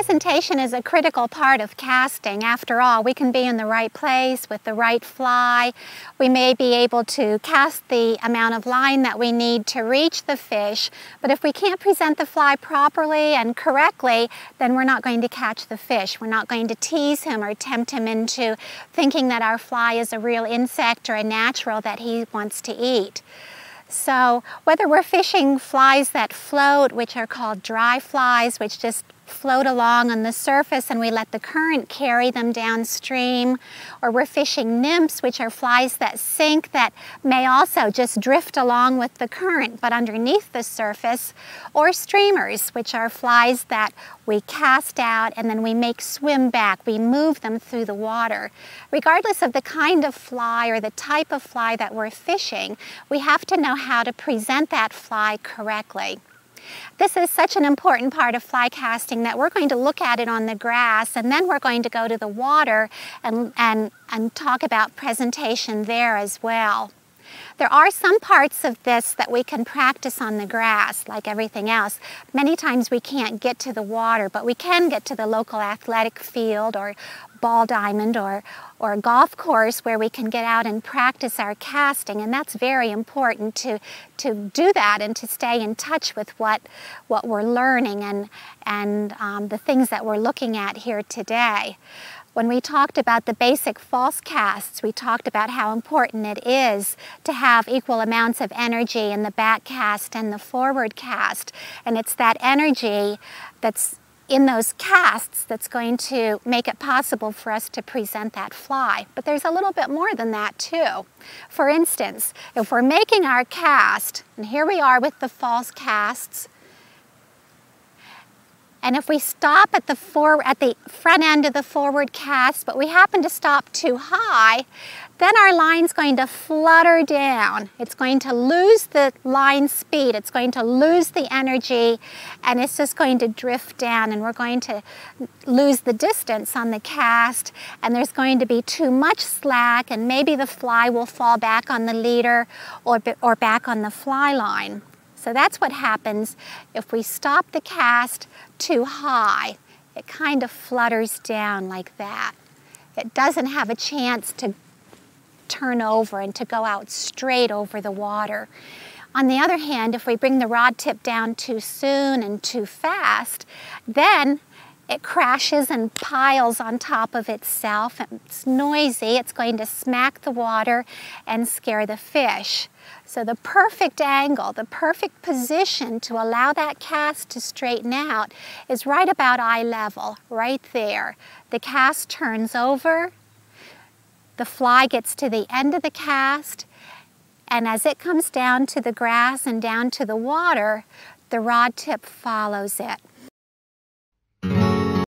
presentation is a critical part of casting. After all, we can be in the right place with the right fly. We may be able to cast the amount of line that we need to reach the fish, but if we can't present the fly properly and correctly, then we're not going to catch the fish. We're not going to tease him or tempt him into thinking that our fly is a real insect or a natural that he wants to eat. So whether we're fishing flies that float, which are called dry flies, which just float along on the surface and we let the current carry them downstream. Or we're fishing nymphs, which are flies that sink that may also just drift along with the current but underneath the surface. Or streamers, which are flies that we cast out and then we make swim back. We move them through the water. Regardless of the kind of fly or the type of fly that we're fishing, we have to know how to present that fly correctly. This is such an important part of fly casting that we're going to look at it on the grass and then we're going to go to the water and, and, and talk about presentation there as well. There are some parts of this that we can practice on the grass, like everything else. Many times we can't get to the water, but we can get to the local athletic field or ball diamond or, or golf course where we can get out and practice our casting. And that's very important to, to do that and to stay in touch with what, what we're learning and, and um, the things that we're looking at here today. When we talked about the basic false casts, we talked about how important it is to have equal amounts of energy in the back cast and the forward cast. And it's that energy that's in those casts that's going to make it possible for us to present that fly. But there's a little bit more than that too. For instance, if we're making our cast, and here we are with the false casts, and if we stop at the, for, at the front end of the forward cast, but we happen to stop too high, then our line's going to flutter down. It's going to lose the line speed. It's going to lose the energy, and it's just going to drift down, and we're going to lose the distance on the cast, and there's going to be too much slack, and maybe the fly will fall back on the leader or, or back on the fly line. So that's what happens if we stop the cast too high. It kind of flutters down like that. It doesn't have a chance to turn over and to go out straight over the water. On the other hand, if we bring the rod tip down too soon and too fast, then it crashes and piles on top of itself. It's noisy, it's going to smack the water and scare the fish. So the perfect angle, the perfect position to allow that cast to straighten out is right about eye level, right there. The cast turns over, the fly gets to the end of the cast, and as it comes down to the grass and down to the water, the rod tip follows it.